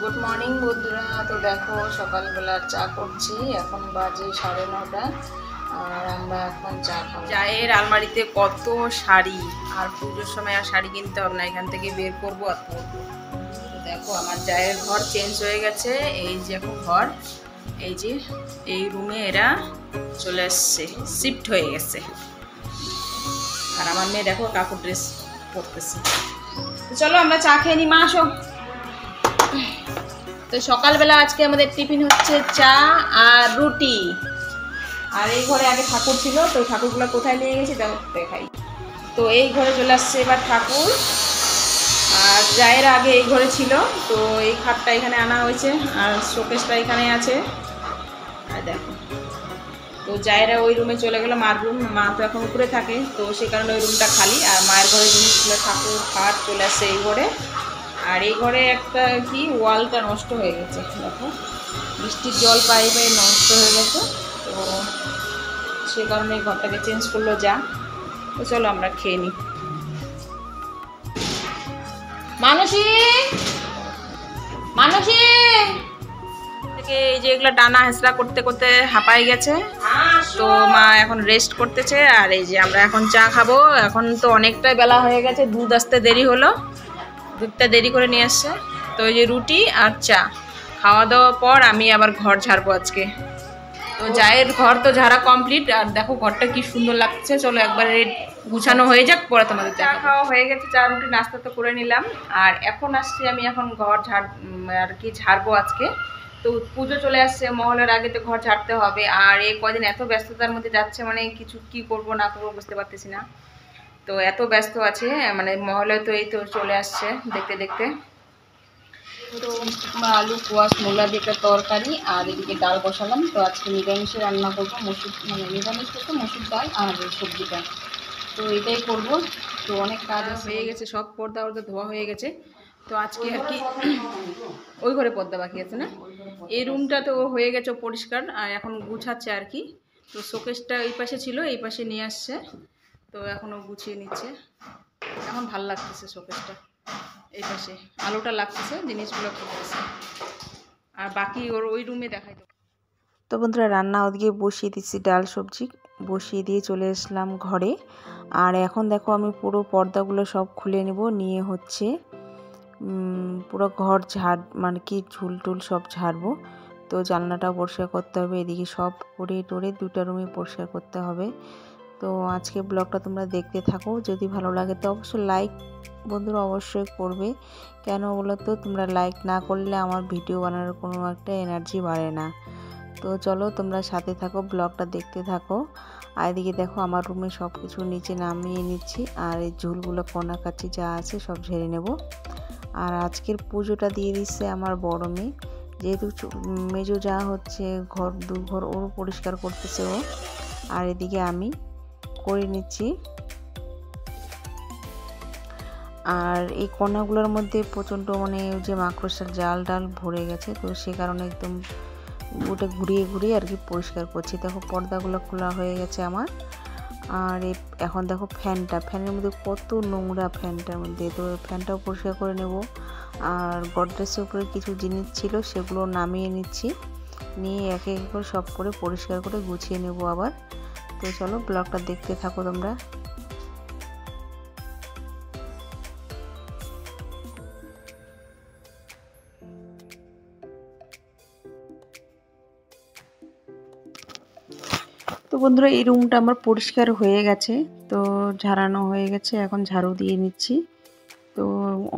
Good morning বন্ধুরা। তো দেখো সকালবেলা চা করছি। এখন বাজে সাড়ে নটা। আর আমরা এখন চা খাব। চায়ের আলমারিতে কত শাড়ি? আর পুজোর সময় আর শাড়ি কিনতে হবে না। এখান থেকে বের করব আর দেখো, আমার চায়ের ঘর চেঞ্জ হয়ে গেছে। এই যে এখন ঘর, এই যে এই রুমে এরা চলে এসছে। শিফট হয়ে গেছে। আর আমার মেয়ে দেখো কাকুর ড্রেস পরতেছে। চলো, আমরা চা খেয়ে নিই মা, আসো। তো সকালবেলা আজকে আমাদের টিফিন হচ্ছে চা আর রুটি। আর এই ঘরে আগে ঠাকুর ছিল, তো ঠাকুরগুলো কোথায় নিয়ে গেছি দেখো দেখাই। তো এই ঘরে চলে আসছে এবার ঠাকুর। আর জায়ের আগে এই ঘরে ছিল, তো এই খাটটা এখানে আনা হয়েছে আর শোকেসটা এখানে আছে। আর দেখো, তো জায়েরা ওই রুমে চলে গেলো, মার রুম, মা তো এখন উপরে থাকে, তো সে কারণে ওই রুমটা খালি। আর মায়ের ঘরে জিনিসগুলো ঠাকুর, খাট, চলে আসছে এই ঘরে। আর এই ঘরে একটা কি, ওয়ালটা নষ্ট হয়ে গেছে দেখো। বৃষ্টির জল পাই পাই নষ্ট হয়ে গেছে, তো সে কারণে এই ঘরটাকে চেঞ্জ করল যা। তো চলো আমরা খেয়ে নিই মানসী! মানসী! এই যে এগুলো ডানা হেঁচড়া করতে করতে হাঁপাই গেছে। তো মা এখন রেস্ট করতেছে, আর এই যে আমরা এখন চা খাব। এখন তো অনেকটাই বেলা হয়ে গেছে, দুধ আসতে দেরি হলো। দুধটা দেরি করে নিয়ে আসছে। তো ওই যে রুটি আর চা। খাওয়া দাওয়ার পর আমি আবার ঘর ঝাড়বো আজকে। তো জায়ের ঘর তো ঝাড়া কমপ্লিট আর দেখো ঘরটা কি সুন্দর লাগছে। চলো একবারে গুছানো হয়ে যাক পরে তোমাদের চা খাওয়া হয়ে গেছে চা রুটি নাস্তা তো করে নিলাম। আর এখন আসছি আমি এখন ঘর ঝাড় আর কি ঝাড়বো আজকে। তো পুজো চলে আসছে মহলের আগে তো ঘর ঝাড়তে হবে। আর এই কদিন এত ব্যস্ততার মধ্যে যাচ্ছে মানে কিছু কি করব না করব বুঝতে পারতেছি না। তো এত ব্যস্ত আছে মানে মহলে তো এই তো চলে আসছে দেখতে দেখতে। তো আলু কুয়াশ মূলা দিয়ে তরকারি আর এদিকে ডাল বসালাম। তো আজকে নিরামিষে রান্না করব মসুর মানে নিরামিষ করতে মসুর ডাল আর সবজিটা। তো এটাই করব। তো অনেক কাজ হয়ে গেছে সব পর্দা ওর্দা ধোয়া হয়ে গেছে। তো আজকে আর কি ওই ঘরে পর্দা বাকি আছে না? এই রুমটা তো হয়ে গেছে পরিষ্কার আর এখন গুছাচ্ছে আর কি। তো শোকেসটা এই পাশে ছিল এই পাশে নিয়ে আসছে। তো এখনও গুছিয়ে নিচ্ছে। এখন ভালো লাগতেছে শোকেসটা। এই পাশে আলোটা লাগতেছে, জিনিসগুলো করতেছে আর বাকি ওর ওই রুমে দেখাই তো বন্ধুরা, রান্না ওদিকে বসিয়ে দিচ্ছি ডাল সবজি। বসিয়ে দিয়ে চলে আসলাম ঘরে। আর এখন দেখো আমি পুরো পর্দাগুলো সব খুলে নেব। নিয়ে হচ্ছে পুরো ঘর ঝাড় মানে কি ঝুল টুল সব ঝাড়বো। তো জানলাটাও পরিষ্কার করতে হবে, এদিকে সব করে টোরে দুটো রুমে পরিষ্কার করতে হবে। তো আজকে ব্লগটা তোমরা দেখতে থাকো। যদি ভালো লাগে তো অবশ্যই লাইক বন্ধুরা অবশ্যই করবে। কেন বলো তো? তোমরা লাইক না করলে আমার ভিডিও বানানোর কোনো একটা এনার্জি বাড়ে না। তো চলো তোমরা সাথে থাকো, ব্লগটা দেখতে থাকো। আর এদিকে দেখো আমার রুমে সব কিছু নিচে নামিয়ে নিচ্ছি। আর এই ঝুলগুলো কণা কাচি যা আছে সব ঝেড়ে নেব। আর আজকের পুজোটা দিয়ে দিচ্ছে আমার বড় মেয়ে। যেহেতু মেজো যা হচ্ছে, ঘর দু ঘর ওরও পরিষ্কার করতেছে ও। আর এদিকে আমি। করে নিচ্ছি। আর এই কণাগুলোর মধ্যে প্রচণ্ড মানে যে মাকড়সার জাল ডাল ভরে গেছে, তো সে কারণে একদম ওটা ঘুরিয়ে ঘুরিয়ে আর কি পরিষ্কার করছি। দেখো পর্দাগুলো খোলা হয়ে গেছে আমার। আর এখন দেখো ফ্যানটা, ফ্যানের মধ্যে কত নোংরা ফ্যানটার মধ্যে। তো ফ্যানটাও পরিষ্কার করে নেব। আর গডরেজের উপরে কিছু জিনিস ছিল সেগুলো নামিয়ে নিচ্ছি। নিয়ে একে একে করে সব করে পরিষ্কার করে গুছিয়ে নেব আবার। তো চলো ব্লগটা দেখতে থাকো তোমরা। তো বন্ধুরা, এই রুমটা আমার পরিষ্কার হয়ে গেছে, তো ঝাড়ানো হয়ে গেছে, এখন ঝাড়ু দিয়ে নিচ্ছি। তো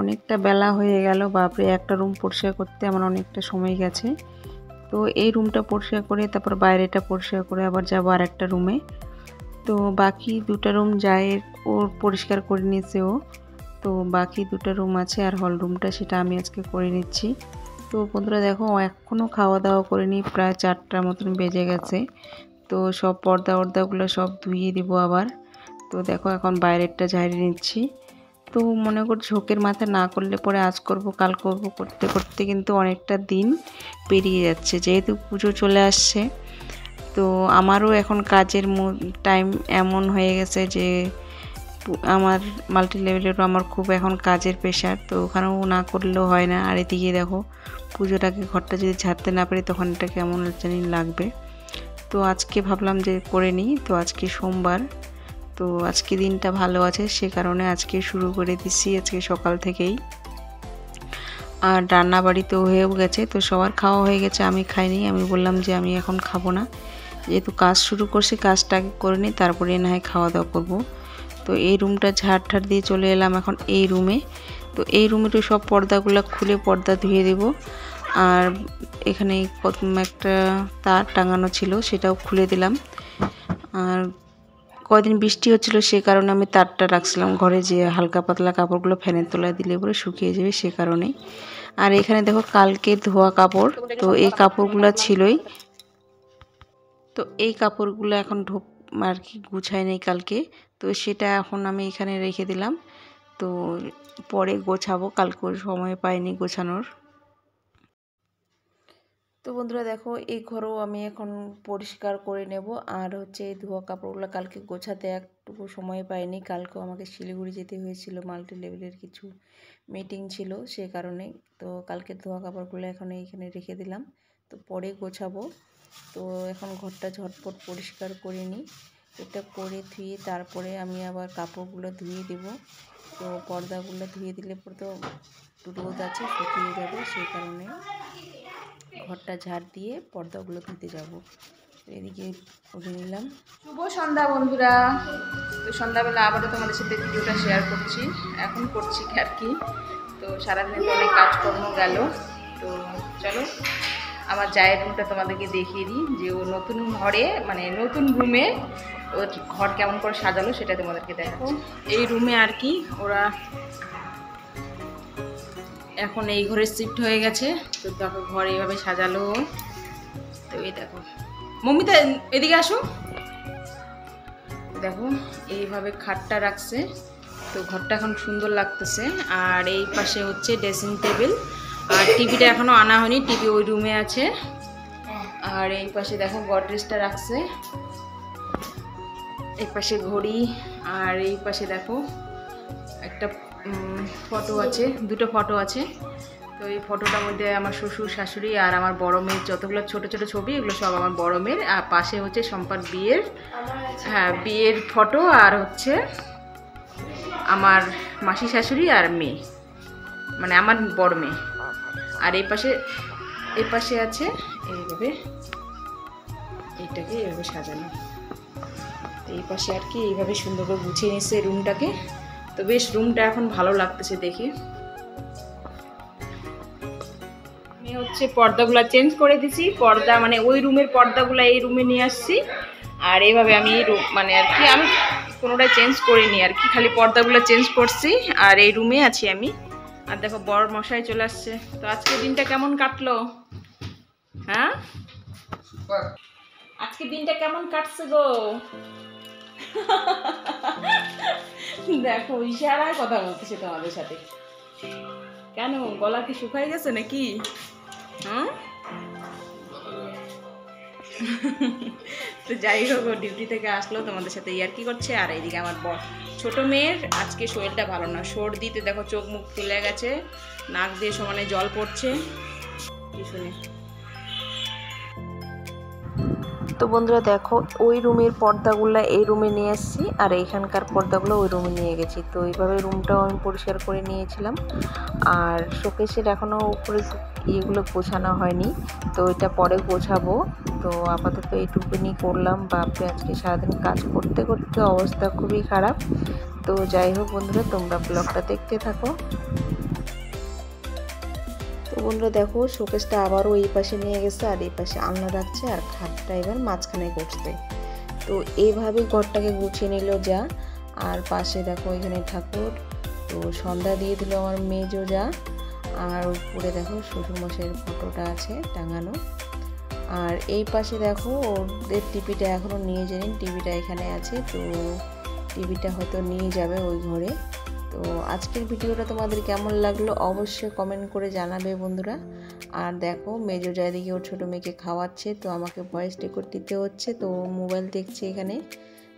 অনেকটা বেলা হয়ে গেল, বাপরে, একটা রুম পরিষ্কার করতে আমার অনেকটা সময় গেছে। তো এই রুমটা পরিষ্কার করে, তারপর বাইরেটা পরিষ্কার করে আবার যাব আর একটা রুমে তো বাকি দুটো রুম যায় ওর পরিষ্কার করে নিয়েছে ও। তো বাকি দুটো রুম আছে আর হল রুমটা সেটা আমি আজকে করে নিচ্ছি। তো বন্ধুরা দেখো এখনও খাওয়া দাওয়া করিনি, প্রায় চারটার মতন বেজে গেছে। তো সব পর্দা ওর্দাগুলো সব ধুইয়ে দিব আবার। তো দেখো এখন বাইরেরটা ঝাড়িয়ে নিচ্ছি। তো মনে কর ঝোঁকের মাথা না করলে পরে আজ করব, কাল করব, করতে করতে কিন্তু অনেকটা দিন পেরিয়ে যাচ্ছে। যেহেতু পুজো চলে আসছে, তো আমারও এখন কাজের টাইম এমন হয়ে গেছে যে, আমার মাল্টি লেভেলেরও আমার খুব এখন কাজের প্রেশার তো ওখানেও না করলেও হয় না। আর এদিকে দেখো, পুজোটাকে ঘরটা যদি ছাড়তে না পারি, তখন এটা কেমন জানি লাগবে। তো আজকে ভাবলাম যে করে নিই, তো আজকে সোমবার তো আজকে দিনটা ভালো আছে, সে কারণে আজকে শুরু করে দিচ্ছি আজকে সকাল থেকেই। আর রান্না বাড়িতেও হয়েও গেছে, তো সবার খাওয়া হয়ে গেছে, আমি খাইনি, আমি বললাম যে আমি এখন খাব না। যেহেতু কাজ শুরু করছি, কাজটা করে নিই, তারপরে না হয় খাওয়া দাওয়া করব। তো এই রুমটা ঝাড় ঠাড় দিয়ে চলে এলাম এখন এই রুমে। তো এই রুমেরও সব পর্দাগুলো খুলে পর্দা ধুয়ে দেব। আর এখানে একটা তার টাঙানো ছিল, সেটাও খুলে দিলাম। আর কয়দিন বৃষ্টি হচ্ছিল সে কারণে আমি তারটা রাখছিলাম ঘরে যে হালকা পাতলা কাপড়গুলো ফ্যানের তলায় দিলে পরে শুকিয়ে যাবে সে কারণেই। আর এখানে দেখো কালকে ধোয়া কাপড়, তো এই কাপড়গুলো ছিলই। তো এই কাপড়গুলো এখন ঢোপ আর কি গুছাই নেই কালকে, তো সেটা এখন আমি এখানে রেখে দিলাম। তো পরে গোছাবো, কালকে সময় পাইনি গোছানোর। তো বন্ধুরা দেখো, এই ঘরও আমি এখন পরিষ্কার করে নেব। আর হচ্ছে এই ধোয়া কাপড়গুলো কালকে গোছাতে একটুকু সময় পাইনি। কালকেও আমাকে শিলিগুড়ি যেতে হয়েছিল, মাল্টি লেভেলের কিছু মিটিং ছিল সে কারণে। তো কালকে ধোয়া কাপড়গুলো এখন এইখানে রেখে দিলাম। তো পরে গোছাবো। তো এখন ঘরটা ঝটপট পরিষ্কার করে নিই। এটা করে ধুয়ে তারপরে আমি আবার কাপড়গুলো ধুয়ে দেব। তো পর্দাগুলো ধুয়ে দিলে পরে তো রোদ আছে, শুকিয়ে যাবে সেই কারণে। ঘরটা ঝাড় দিয়ে পর্দাগুলো ধুতে যাব। এদিকে উঠে নিলাম। শুভ সন্ধ্যা বন্ধুরা। তো সন্ধ্যাবেলা আবারও তোমাদের সাথে ভিডিওটা শেয়ার করছি। এখন করছি আর কি? তো সারাদিনে তো অনেক কাজকর্ম গেল। তো চলো আমার জায়ের রুমটা তোমাদেরকে দেখিয়ে দিই। যে ও নতুন ঘরে মানে নতুন রুমে ওর ঘর কেমন করে সাজালো সেটা তোমাদেরকে দেখো এই রুমে আর কি ওরা এখন এই ঘরে শিফট হয়ে গেছে। তো দেখো ঘর এইভাবে সাজালো। তো এই দেখো। মম্মিতা এদিকে আসো। দেখো, এইভাবে খাটটা রাখছে। তো ঘরটা এখন সুন্দর লাগতেছে। আর এই পাশে হচ্ছে ড্রেসিং টেবিল আর টিভিটা এখনও আনা হয়নি টিভি ওই রুমে আছে। আর এই পাশে দেখো গডরেজটা রাখছে। এই পাশে ঘড়ি। আর এই পাশে দেখো একটা ফটো আছে, দুটো ফটো আছে। তো এই ফটোটার মধ্যে আমার শ্বশুর, শাশুড়ি আর আমার বড় মেয়ের যতগুলো ছোট ছোট ছবি, এগুলো সব আমার বড় মেয়ের। আর পাশে হচ্ছে সম্পার বিয়ের হ্যাঁ বিয়ের ফটো আর হচ্ছে আমার মাসি, শাশুড়ি আর মেয়ে মানে আমার বড় মেয়ে। আর এই পাশে এই পাশে আছে, এইভাবে, এইটাকে এইভাবে সাজানো। এই পাশে আর কি এইভাবে সুন্দর করে গুছিয়ে নিচ্ছে রুমটাকে তো বেশ রুমটা এখন ভালো লাগতেছে দেখে। আমি হচ্ছে পর্দাগুলো চেঞ্জ করে দিছি। পর্দা মানে ওই রুমের পর্দাগুলো এই রুমে নিয়ে আসছি। আর এইভাবে আমি মানে আর কি আমি কোনোটাই চেঞ্জ করিনি আর কি খালি পর্দাগুলো চেঞ্জ করছি আর এই রুমে আছি আমি। আর দেখো বড় মশাই চলে আসছে। তো আজকে দিনটা কেমন কাটলো? হ্যাঁ? আজকে দিনটা কেমন কাটছে গো? দেখো, ইশারায় কথা বলতেছে তোমাদের সাথে। কেন, গলা কি শুকাই গেছে নাকি? হ্যাঁ? তো যাই হোক ডিউটি থেকে আসলো, তোমাদের সাথে ইয়ার কি করছে? আর এইদিকে আমার বর। ছোট মেয়ের আজকে শরীরটা ভালো না। সর্দিতে দেখো চোখ মুখ ফুলে গেছে, নাক দিয়ে সমানে জল পড়ছে। শুনে? তো বন্ধুরা দেখো, ওই রুমের পর্দাগুলো এই রুমে নিয়ে এসেছি আর এইখানকার পর্দাগুলো ওই রুমে নিয়ে গেছি। তো এইভাবে রুমটাও আমি পরিষ্কার করে নিয়েছিলাম আর শোকেশের এখনও উপরে ইয়েগুলো গোছানো হয়নি। তো এটা পরে গোছাবো। তো আপাতত এইটুকুনি করলাম। বাপরে, আজকে সারাদিন কাজ করতে করতে অবস্থা খুবই খারাপ। তো যাই হোক বন্ধুরা, তোমরা ব্লগটা দেখতে থাকো। তো বন্ধুরা দেখো, শোকেসটা আবারও এই পাশে নিয়ে গেছে আর এই পাশে আলনা রাখছে আর খাটটা এবার মাঝখানে করছে। তো এইভাবে ঘরটাকে গুছিয়ে নিল যা। আর পাশে দেখো এখানে ঠাকুর, তো সন্ধ্যা দিয়ে দিল আমার মেজো যা। আর উপরে দেখো শ্বশুরমশাইয়ের ফটোটা আছে টাঙানো। আর এই পাশে দেখো ওদের টিভিটা এখনও নিয়ে যায়নি, টিভিটা এখানে আছে, তো টিভিটা হয়তো নিয়ে যাবে ওই ঘরে। তো আজকের ভিডিওটা তোমাদের কেমন লাগল অবশ্যই কমেন্ট করে জানাবে বন্ধুরা। আর দেখো, মেজো জায়দিকে ওর ছোটো মেয়েকে খাওয়াচ্ছে, তো আমাকে ভয়েস রেকর্ড দিতে হচ্ছে, তো মোবাইল দেখছে এখানে,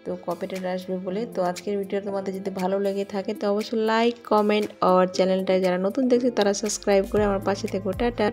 তো কপেটার আসবে বলে। তো আজকের ভিডিও তোমাদের যদি ভালো লেগে থাকে, তো অবশ্যই লাইক কমেন্ট আর চ্যানেলটা যারা নতুন দেখছে, তারা সাবস্ক্রাইব করে আমার পাশে থেকে। টাটা।